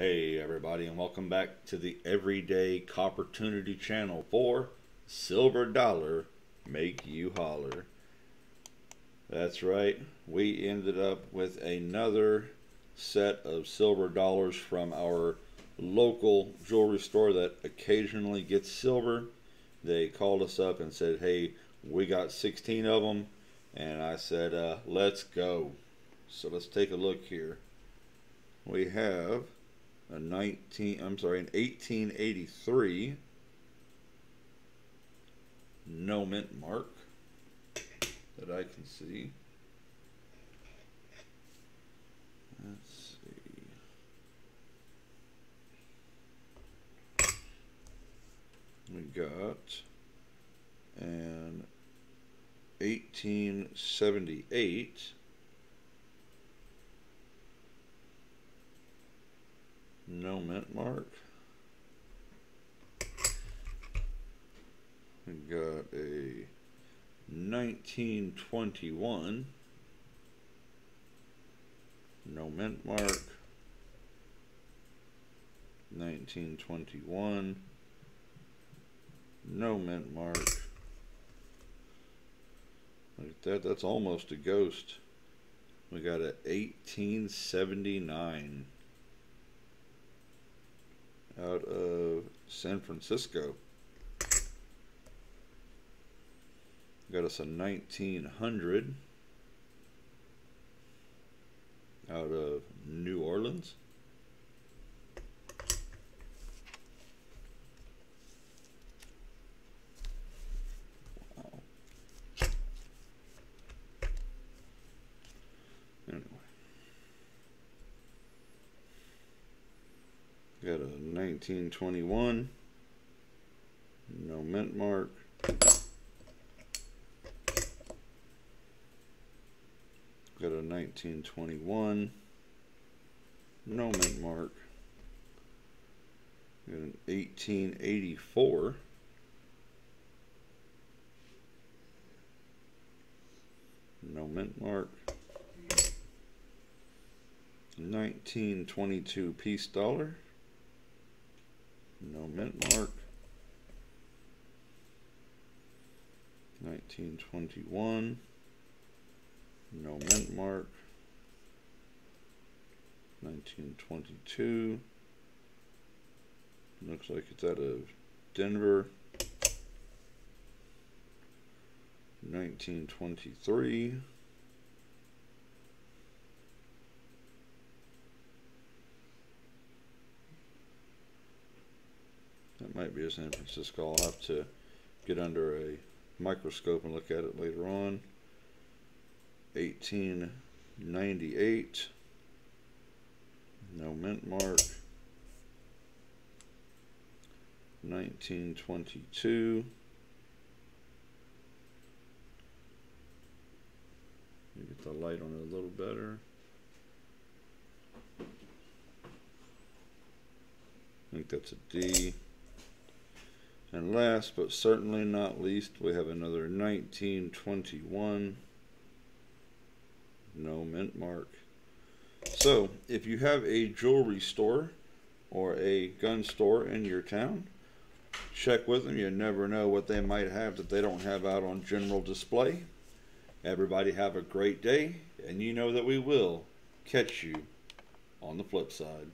Hey everybody and welcome back to the Everyday Coppertunity channel for Silver Dollar Make You Hollar. That's right, we ended up with another set of silver dollars from our local jewelry store that occasionally gets silver. They called us up and said, hey, we got 16 of them. And I said, uh, let's go. So let's take a look here. We have a 19, I'm sorry, an 1883 no mint mark that I can see. Let's see. We got an 1878 no mint mark. We got a 1921 no mint mark. 1921 no mint mark. Look at that, that's almost a ghost. We got a 1879 out of San Francisco. Got us a 1900 out of New Orleans. Got a 1921. No mint mark. Got a 1921. No mint mark. Got an 1884. No mint mark. 1922 peace dollar. No mint mark. 1921. No mint mark. 1922. Looks like it's out of Denver. 1923. That might be a San Francisco. I'll have to get under a microscope and look at it later on. 1898. No mint mark. 1922. Get the light on it a little better. I think that's a D. And last but certainly not least, we have another 1921. No mint mark. So, if you have a jewelry store or a gun store in your town, check with them. You never know what they might have that they don't have out on general display. Everybody have a great day, and you know that we will catch you on the flip side.